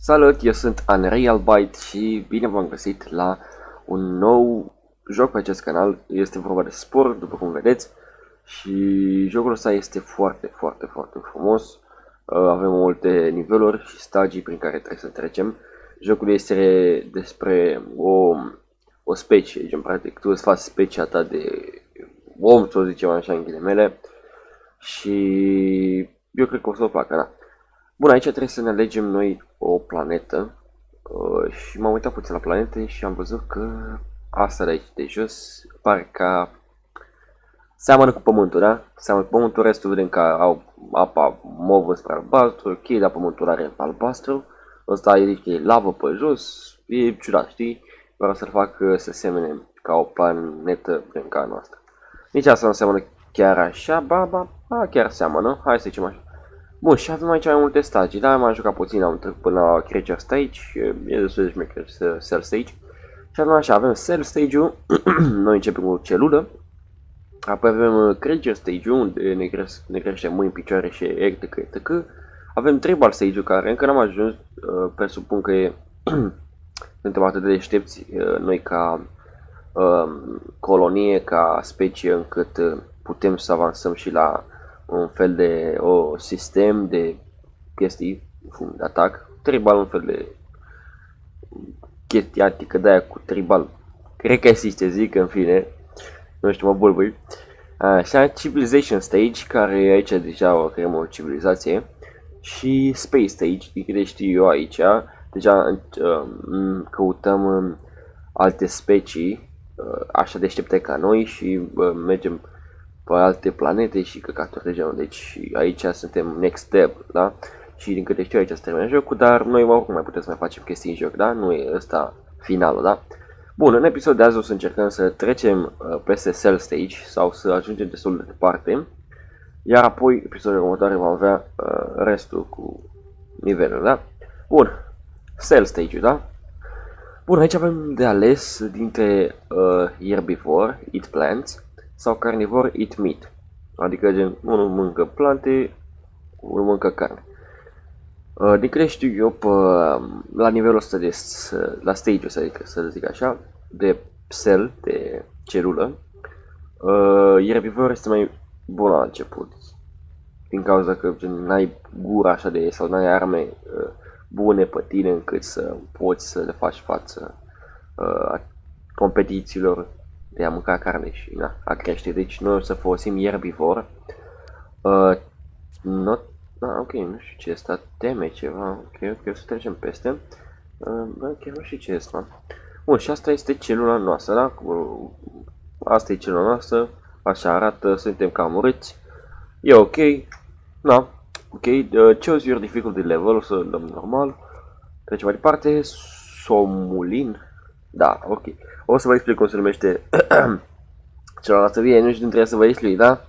Salut, eu sunt Unreal Byte și bine v-am găsit la un nou joc pe acest canal. Este vorba de sport, după cum vedeți. Și jocul ăsta este foarte, foarte, foarte frumos. Uh, avem multe niveluri și stagii prin care trebuie să trecem. Jocul este despre o, o specie, gen practic tu îți faci specia ta de om, să o zicem așa în ghilimele. Și eu cred că o să o facă, da. Bun, aici trebuie să ne alegem noi o planetă uh, și m-am uitat puțin la planete și am văzut că asta de aici de jos pare ca seamănă cu pământul, da? Seamănă cu pământul, restul vedem că au apa movă spre albastru, ok, dar pământul are albastru, ăsta e, e lavă pe jos, e ciudat, știi? Vreau să-l fac să semene ca o planetă prin ca noastră. Nici asta nu seamănă chiar așa, ba, ba, ba, chiar seamănă, hai să zicem așa. Bun, și avem aici mai multe stagii, da, m-am jucat puțin, am trecut până la Creature Stage, e destul de șmecher Cell Stage. Și avem așa, avem Cell Stage-ul, noi începem cu celulă, apoi avem uh, Creature Stage-ul, unde ne, cresc, ne crește mâini, picioare și etc, etc. Avem Tribal Stage-ul, care încă n-am ajuns, uh, presupun că e, suntem atât de deștepți uh, noi ca colonie, ca specie, încât putem să avansăm și la un fel de o sistem de chestii de atac, tribal, un fel de chestie antică de aia cu tribal. Cred că este zic, în fine, nu știu, mă bulbui. Așa, Civilization Stage, care aici deja o creăm o civilizație, și Space Stage, din câte știu eu aici, deja uh, căutăm um, alte specii, uh, așa deștepte ca noi și uh, mergem pe alte planete și căcaturi de genul. Deci aici suntem next step, da? Și din câte știu aici se termină jocul, dar noi oricum mai putem să mai facem chestii în joc, da? Nu e ăsta finalul, da? Bun, în episodul de azi o să încercăm să trecem uh, peste Cell Stage sau să ajungem destul de departe. Iar apoi, episodul următoare va avea uh, restul cu nivelul, da? Bun, Cell Stage, da? Bun, aici avem de ales dintre uh, Herbivore, Eat Plants, sau carnivor eat meat. Adică gen, unul mâncă plante, unul mâncă carne. Uh, din câte știu eu, pe, la nivelul ăsta de, la stage-ul să zic, să zic așa, de cell, de celulă, uh, erbivor este mai bun la început. Din cauza că gen, n-ai gura așa de, sau n-ai arme uh, bune pe tine încât să poți să le faci față uh, competițiilor de a mânca carne și na, a crește. Deci noi o să folosim ierbivor. Uh, not, na, ok, nu știu ce este, teme ceva, ok, ok, o să trecem peste. Uh, da, chiar nu știu ce este, Bun, și asta este celula noastră, da? Asta e celula noastră, așa arată, suntem cam urâți. E ok, na, ok, uh, choose your difficulty level, o să dăm normal. Trecem mai departe, somulin, da, ok. O să vă explic cum se numește celălalt vie, nu știu, nu trebuie să vă explic, da?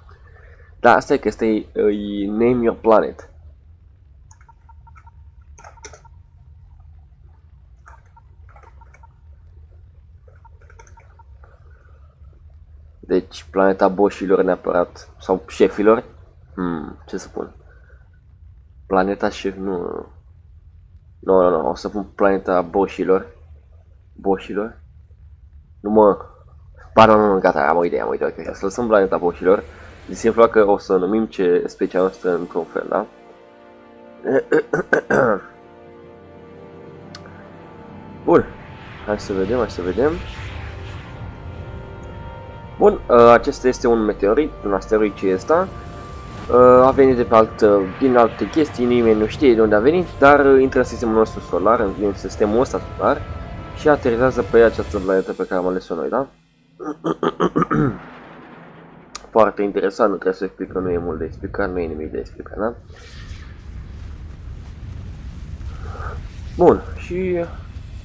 Da, asta e că este e Name Your Planet. Deci, planeta boșilor neapărat, sau șefilor. Hmm, ce să pun? Planeta șef, nu. Nu, nu, nu, o să pun planeta boșilor. Boșilor. Nu mă... Ba, nu, nu, gata, am o idee, am o idee, ok, să lăsăm planeta boșilor. De simplu că o să numim ce specia noastră într-un fel, da? Bun, hai să vedem, hai să vedem. Bun, uh, acesta este un meteorit, un asteroid ce este. Uh, a venit de pe alt, din alte chestii, nimeni nu știe de unde a venit, dar intră în sistemul nostru solar, în sistemul ăsta solar și aterizează pe această planetă pe care am ales-o noi, da? Foarte interesant, nu trebuie să explic că nu e mult de explicat, nu e nimic de explicat, da? Bun, și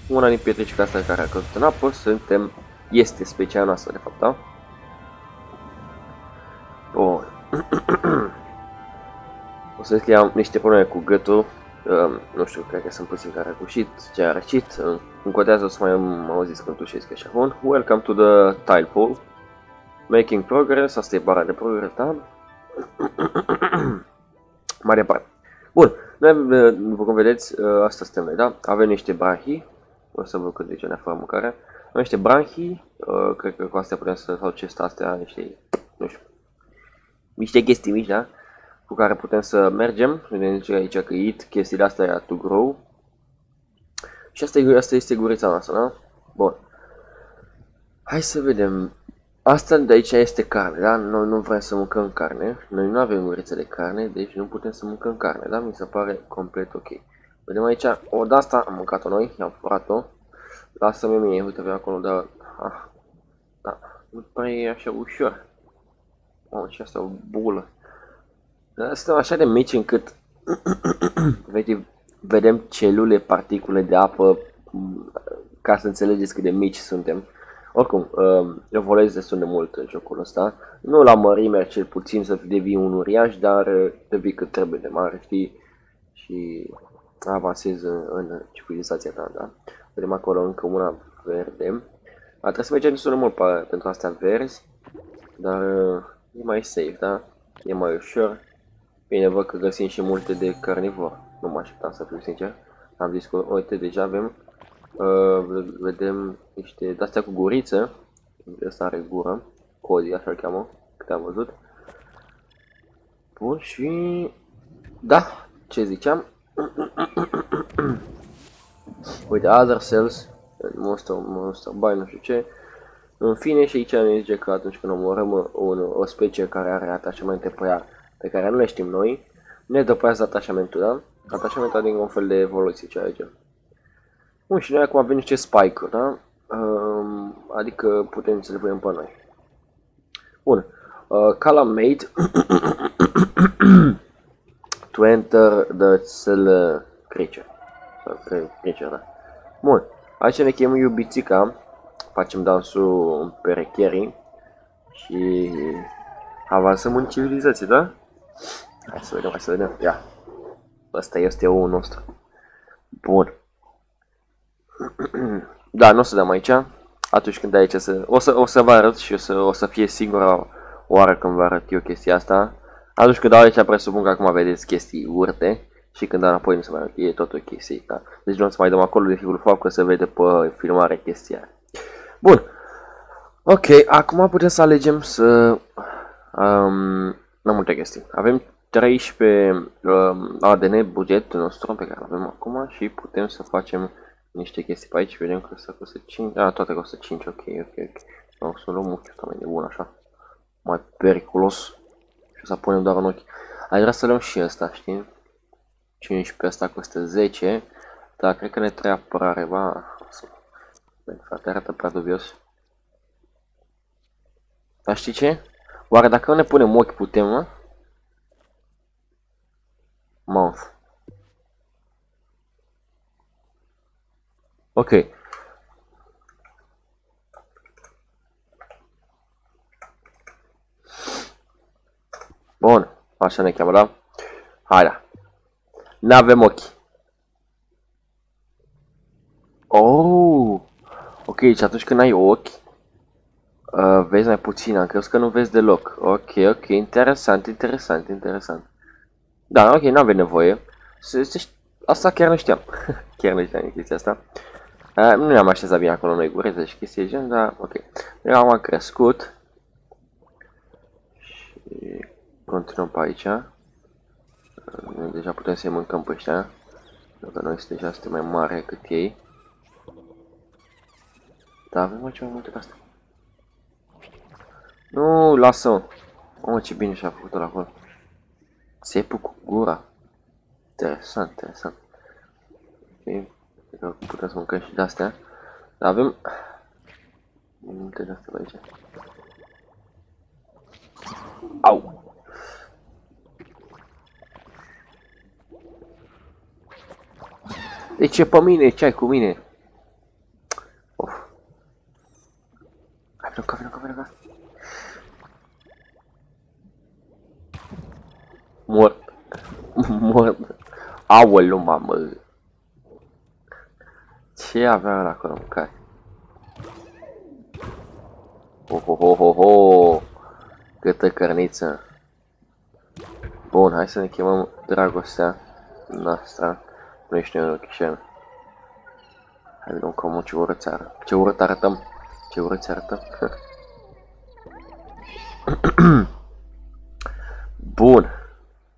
una din pietricile astea care a căzut în apă suntem, este specia noastră, de fapt, da? Bun. o să zic că am niște probleme cu gâtul, Uh, nu știu, cred că sunt puțin care a cușit, ce a răcit. Uh, încotează o să mai am auzit când tușesc așa. Bun, welcome to the tile pool. Making progress, asta e bara de progress, da? mai departe. Bun, Noi, după cum vedeți, asta suntem noi, da? Avem niște branhii. O să văd cât de ce ne fără mâncare. Avem niște branhii. Cred că cu astea putem să, sau ce astea, niște, nu știu, niște chestii mici, da? Cu care putem să mergem. Vedem aici că it, chestiile astea era to grow. Și asta, e, asta este gurița noastră, da? Bun. Hai să vedem. Asta de aici este carne, da? Noi nu vrem să mâncăm carne. Noi nu avem guriță de carne, deci nu putem să mâncăm carne, da? Mi se pare complet ok. Vedem aici, o de asta am mâncat-o noi, i-am furat-o. Lasă-mi mie, uite, avea acolo, dar... Ah, da, nu pare e așa ușor. Oh, și asta o bulă. Dar suntem așa de mici încât... Vede, vedem celule, particule de apă, ca să înțelegeți cât de mici suntem. Oricum, uh, evoluezi destul de mult în jocul ăsta. Nu la mărime cel puțin să devii un uriaș, dar uh, devii cât trebuie de mare, știi? Și avansezi în, în civilizația ta, da? Vedem acolo încă una verde. A, trebuie să mergem destul de mult pe, pentru astea verzi, dar uh, e mai safe, da? E mai ușor. Bine, văd că găsim și multe de carnivor. Nu mă așteptam să fiu sincer. Am zis că, uite, deja avem Uh, vedem niște de-astea cu guriță. Ăsta are gură. Cody, așa-l cheamă, câte am văzut. Bun, și... Da, ce ziceam? Uite, other cells, monster, monster by, nu știu ce. În fine, și aici ne zice că atunci când omorăm un, o specie care are atașamente pe ea, pe care nu le știm noi, ne dăpează atașamentul, da? Atașamentul adică un fel de evoluție, ce aici. Bun, și noi acum avem niște spike-uri, da? Um, adică putem să le punem pe noi. Bun. Uh, Cala made to enter the cell creature. creature, da. Bun. Aici ne chemăm iubițica. Facem dansul perecherii. Și avansăm în civilizație, da? Hai să vedem, hai să vedem. Ia. Ăsta este oul nostru. Bun. Da, nu o să dăm aici. Atunci când aici să... O să, o să vă arăt și o să, o să fie singura oară când vă arăt eu chestia asta. Atunci când dau aici presupun că acum vedeți chestii urte. Și când dau înapoi nu se mai arăt, e tot ok da? Deci nu o să mai dăm acolo de fiul fapt că se vede pe filmare chestia Bun. Ok, acum putem să alegem să... Um, mai multe chestii. Avem 13 um, ADN bugetul nostru pe care avem acum și putem să facem niște chestii pe aici, vedem că asta costă 5, a, toate costă 5, ok, ok, ok. O să luăm ochiul ăsta mai de bun, așa. Mai periculos. Și să punem doar în ochi. Aș vrea să luăm și ăsta, știi? 15 ăsta costă 10, dar cred că ne trebuie apărare, ba. Bine, frate, arată prea dubios. Dar știi ce? Oare dacă ne punem ochi putem, mă? Mouth. Ok. Bun, așa ne cheamă, da? Hai da. N-avem ochi. Oh! Ok, deci atunci când ai ochi, uh, vezi mai puțin, am crezut că nu vezi deloc. Ok, ok, interesant, interesant, interesant. Da, ok, n-avem nevoie. Asta chiar nu știam. chiar nu știam chestia asta. Uh, nu ne-am așezat bine acolo noi gureze și chestii gen, dar ok. Eu am crescut. Și continuăm pe aici. Uh, deja putem să-i mâncăm pe ăștia. Pentru că noi deja suntem mai mare cât ei. Da, avem mai ceva multe ca asta. Nu, lasă-o. Oh, ce bine și-a făcut-o la acolo. Țepul cu gura. Interesant, interesant. Ok. Cred că putem să mâncăm și de-astea. Dar avem... Multe de-astea pe aici. Au! De ce pe mine? Ce ai cu mine? Of. Hai, vină ca, vină ca, vină ca. Mor. Mor. Aoleu, mamă. Ce avea la acolo mâncare? Ho, ho, ho, ho, ho! Câtă cărniță! Bun, hai să ne chemăm dragostea. noastră. Nu ești noi în ochișel. Hai vedem cum ce urât arată. Ce urât arătăm. Ce urât arătăm. bun.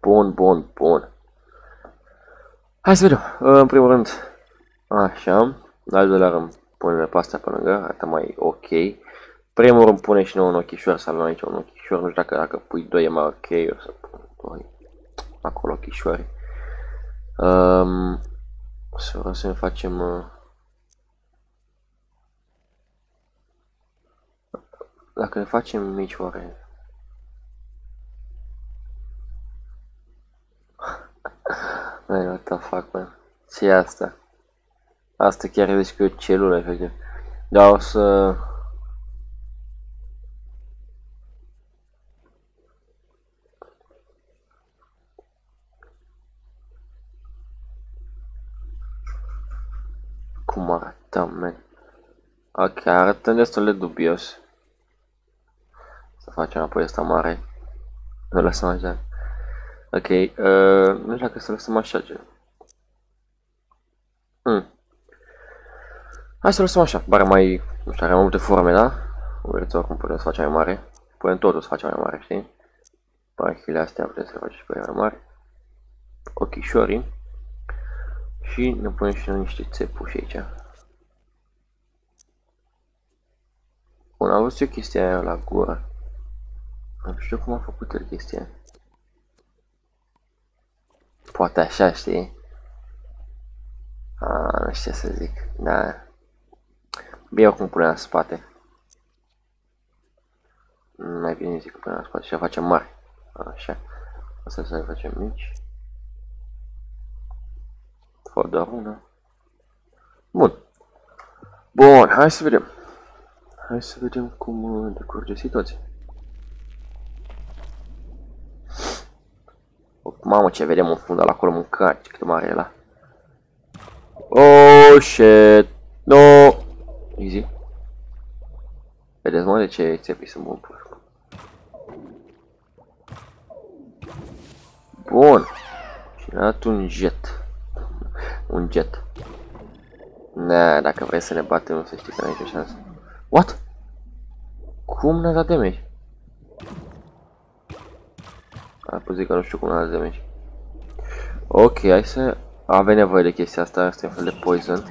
Bun, bun, bun. Hai să vedem. În primul rând, așa. În al doilea rând, punem pe astea pe lângă, arată mai ok. Primul rând pune și nou un ochișor, să luăm aici un ochișor, nu știu dacă, dacă pui doi e mai ok, o să pun doi. Acolo ochișori. Um, să vreau să ne facem... Uh, dacă ne facem mici oare... Man, what the fuck, man. ce asta? Asta chiar e deci că o celulă, efectiv. Dar o să... Cum arătăm, man? Ok, arătăm destul de dubios. Să facem apoi asta mare. Nu lăsăm așa. Ok, uh, nu știu dacă să lăsăm așa gen. Hmm. Hai să lăsăm așa, bare mai, nu știu, are mai multe forme, da? Uite oricum putem să facem mai mare. Putem totul să facem mai mare, știi? Parachile astea putem să le facem și pe mai mare. Ochișorii. Și ne punem și niște țepuși aici. Bun, am văzut eu chestia aia la gură. Nu știu cum a făcut el chestia Poate așa, știi? A, nu știu ce să zic. Da. Bine cum punem la spate. Mai bine zic că punem la spate și facem mari. Așa. Asta să le facem mici. Fă doar una. Bun. Bun, hai să vedem. Hai să vedem cum uh, decurge situația. Mamă, ce vedem în fundal acolo mâncare, cât mare e ăla. Oh, shit. No. Easy. Vedeți, mă, de ce țepii sunt bun. Bun. Și ne-a dat un jet. Un jet. Na, dacă vrei să ne batem, să știi că n-ai nicio șansă. What? Cum ne-a dat damage? A, păi zic că nu știu cum ne-a dat damage. Ok, hai să avem nevoie de chestia asta, asta e un fel de poison.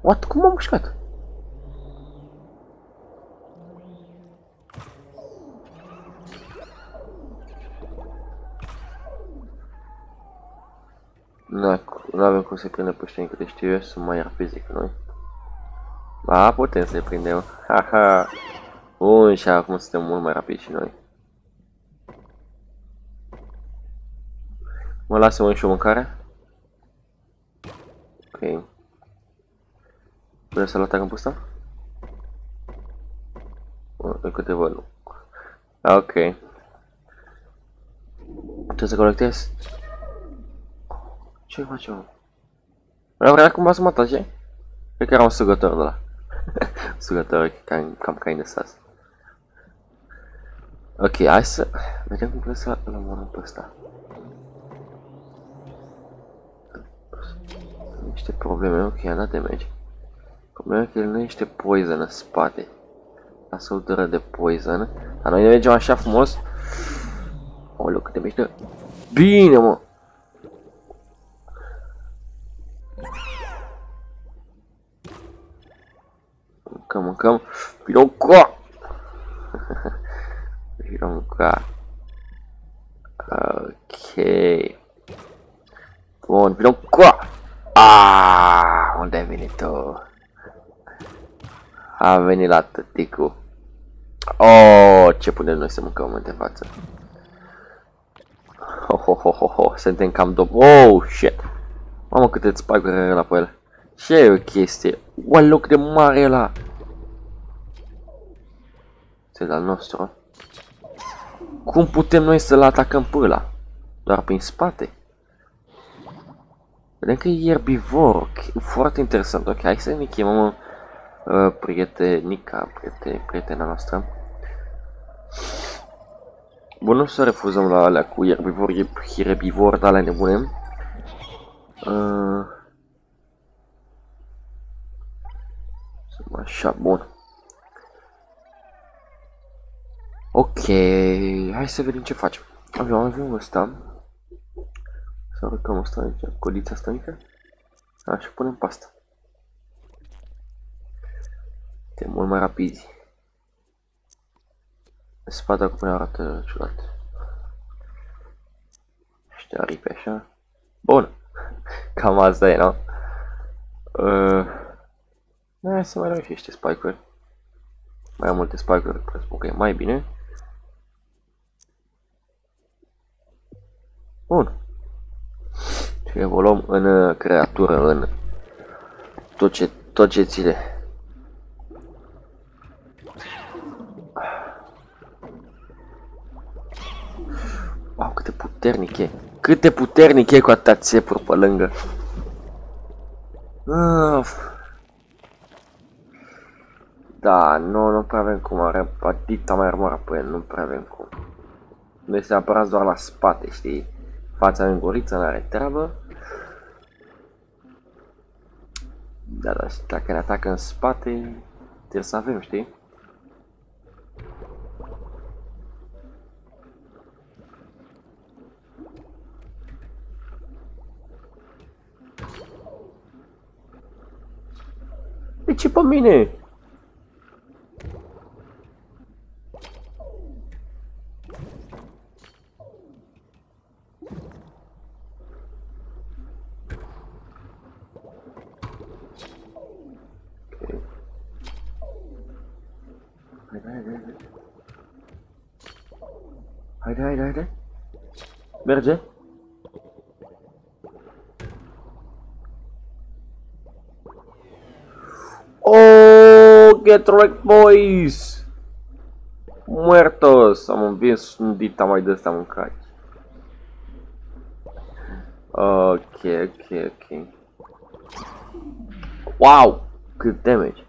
What? Cum m-am mușcat? Nu avem cum să prindem pe ăștia câte știu eu, sunt mai rapizi decât noi. Ba, putem să-i prindem. Haha. Bun, și acum suntem mult mai rapizi și noi. Mă lasă mă și o mâncare? Ok. Vrei să-l atacăm pe? Încă te văd, nu. Ok. Ce să colectez? Ce facem? Vreau vrea cumva să mă atace? Cred că era un sugător de la. sugător cam, cam ca de. Ok, hai să vedem cum putem să-l omorăm pe ăsta. Niște probleme, ok, a dat damage. Problema că el nu este poison în spate. Lasă o dură de poison. Dar noi ne mergem așa frumos. Oleu, câte miște. Bine, mă! Mâncăm, mâncăm. Vino cu! Vino cu! Ok. Bun, vino cu! Ah, unde ai venit tu? A venit la tăticu. Oh, ce putem noi să mâncăm în de față. Ho, ho, ho, ho, ho. Suntem cam dom... Oh, shit. Mamă, câte spaguri are la pe el. Ce e o chestie? O loc de mare la. Este al nostru. Cum putem noi să-l atacăm pe ăla? Doar prin spate? Vedem că e erbivor. Foarte interesant. Ok, hai să ne chemăm uh, prietenica, prieten, prietena noastră. Bun, nu să refuzăm la alea cu erbivor, herbivor, de alea nebune. Uh... Așa, bun. Ok, hai să vedem ce facem. Avem, avem ăsta. Să arătăm asta aici, codița asta mică. Așa, punem pe asta. E mult mai rapizi. Spada cum arată ciudat. Ăștia aripi așa. Bun. Cam asta e, nu? Uh, hai să mai luăm și niște spike-uri. Mai am multe spike-uri, presupun că e mai bine. Bun. Și evoluăm în uh, creatură, în tot ce, tot ce ține. Wow, cât de puternic e. Cât de puternic e cu atâtea țepuri pe lângă. Uf. Da, nu, nu prea avem cum, are atâta mai armoara pe el, nu prea avem cum. Nu este apărat doar la spate, știi? Fața în guriță n-are treabă. Da, da, dacă ne atacă în spate, trebuie să avem, știi? De ce pe mine? Haide, haide, haide. Merge. Oh, get wrecked, boys! Muertos! Am învins dita mai de ăsta mâncați. Ok, ok, ok. Wow! Cât damage!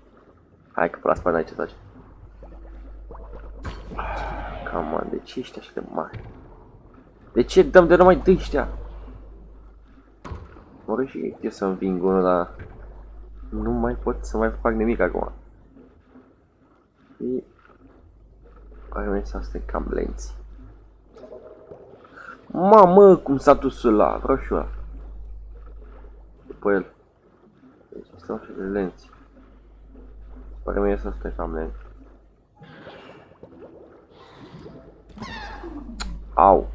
Hai că spate n-ai ce face. Come on, de ce ești așa de mare? De ce dăm de numai de ăștia? Mă și eu să înving unul, dar nu mai pot să mai fac nimic acum. Și... Ai să astea cam lenți. Mamă, cum s-a dus la, vreau și eu După el. Deci stau și de lenți. Pare mie să stai cam lenți. Au.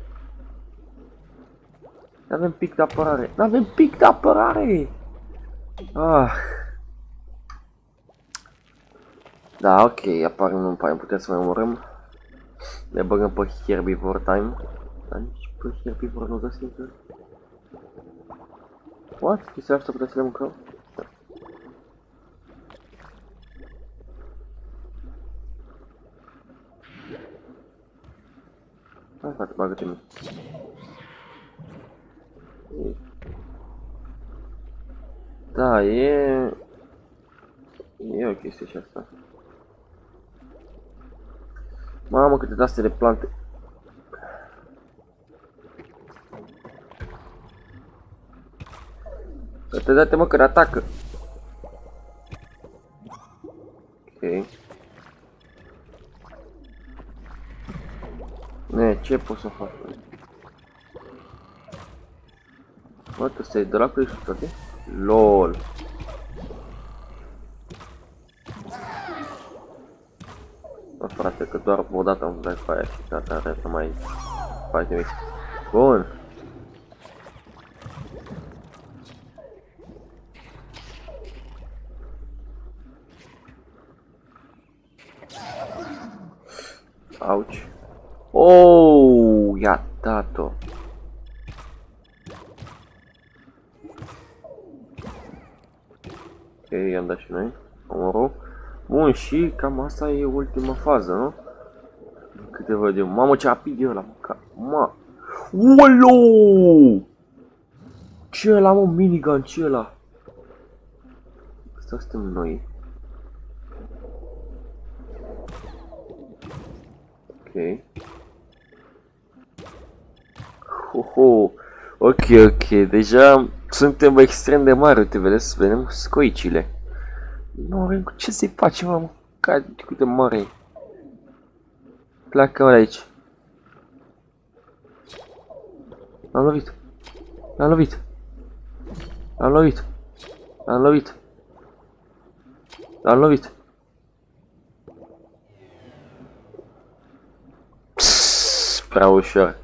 Nu avem pic de apărare. Nu avem pic de apărare. Ah. Da, ok, apare un pai, putem să mai omorâm. Ne băgăm pe herbivore time. Dar nici pe herbivore nu găsim că... What? Chestia asta putem să le mâncăm? Hai, frate, bagă-te mine. Da, e... E o chestie și asta. Mamă, câte de astea de plante. Te date mă că atacă. Ce pot să fac? Bă, tu stai dracu și toate? LOL. Bă, frate, că doar o dată am dat cu aia și gata, are să mai faci nimic. Bun. Ouch. Oh, i-a dat-o. Ok, i-am dat și noi. Omorul. Bun, și cam asta e ultima fază, nu? Câte văd eu. Mamă, ce rapid e ăla. Ma. Uolo! Ce ăla, mă, minigun, ce ăla? Asta suntem noi. Ok. Ho, Ok, ok, deja suntem extrem de mari, uite, vedeți, vedem scoicile. Nu avem cu ce să-i facem, mă, ca cât de mare Pleacă ăla aici. L-am lovit. L-am lovit. L-am lovit. L-am lovit. L-am lovit. prea ușor.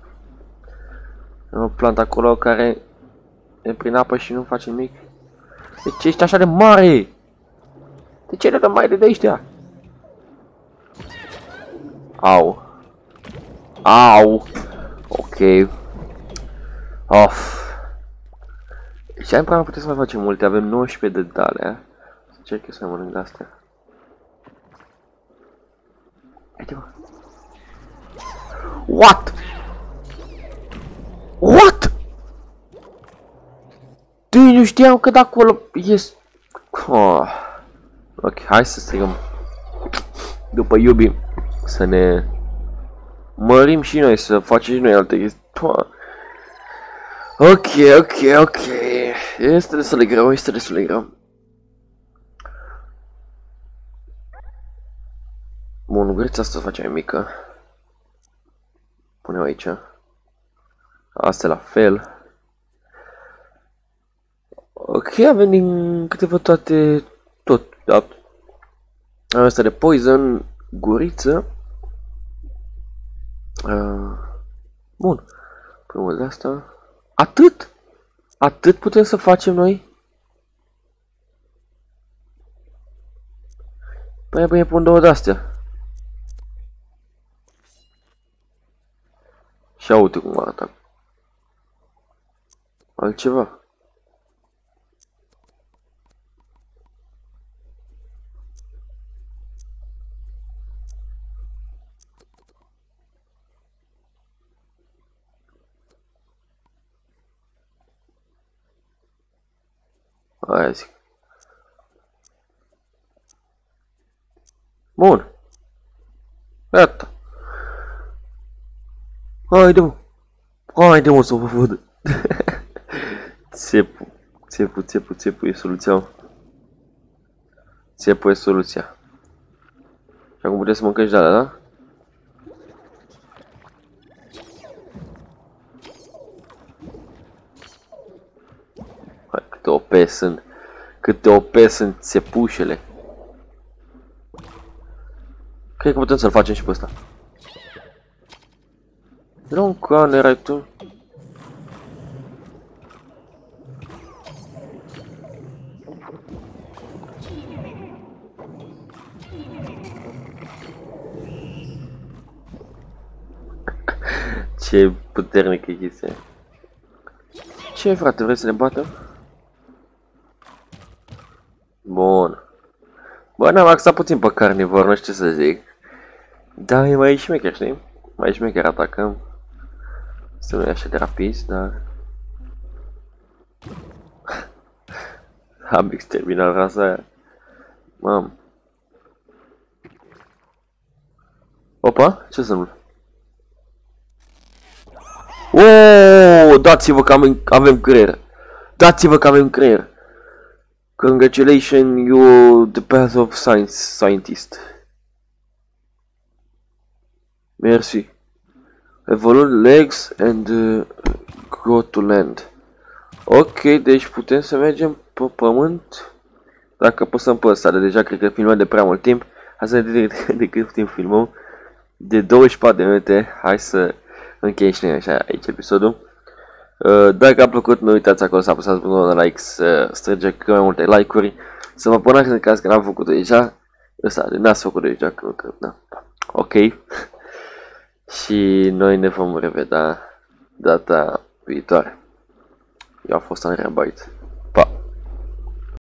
O plantă acolo care e prin apă și nu face nimic. De ce ești așa de mare? De ce nu dă mai de ăștia? Au. Au. Ok. Of. Și am prea putem să mai facem multe. Avem 19 de dale. Să încerc să mănânc de astea. Haide mă. What? What? Tu nu știam că de acolo ies... Oh. Ok, hai să strigăm. După iubi să ne mărim și noi, să facem și noi alte chestii. Ok, ok, ok. Este destul de greu, este destul de greu. Bun, gurița asta o facem mică. Punem aici. Asta la fel. Ok, avem din câteva toate, tot, da. Asta de poison, guriță. Uh, bun. Punem de asta. Atât? Atât putem să facem noi? Păi băie pun două de-astea. Și uite cum arată. Altceva. Aia zic. Bun. Gata. Haide mă. Haide mă să vă văd. țepu. Țepu, țepu, țepu e soluția. Țepu e soluția. Și acum puteți să mâncăm și de alea, da? Hai, câte OP sunt. Câte OP sunt țepușele. Cred că putem să-l facem și pe ăsta. Non qua erai tu. Ce puternică e chestia Ce frate, vrei să ne batem? Bun. Bă, ne-am axat puțin pe carnivor, nu știu ce să zic. Dar e mai șmecher, știi? Mai șmecher atacăm. Să nu e așa de rapid, dar... Am exterminat rasa aia. Mam. Opa, ce să nu? Oh, dați-vă că am, avem creier. Dați-vă că avem creier. Congratulations, you the path of science scientist. Merci. Evolve legs and uh, go to land. Ok, deci putem să mergem pe pământ. Dacă apăsăm pe ăsta, de deja cred că filmăm de prea mult timp. Hai să vedem de, de cât timp filmăm. De 24 de minute. Hai să încheiem și noi așa aici episodul. Uh, dacă a plăcut, nu uitați acolo să apăsați butonul de like, să strânge cât mai multe like-uri. Să vă puneți în caz că n-am făcut-o deja. Ăsta, n-ați făcut-o deja, că, că, da. Ok. și noi ne vom revedea data viitoare. Eu am fost Andrei Byte.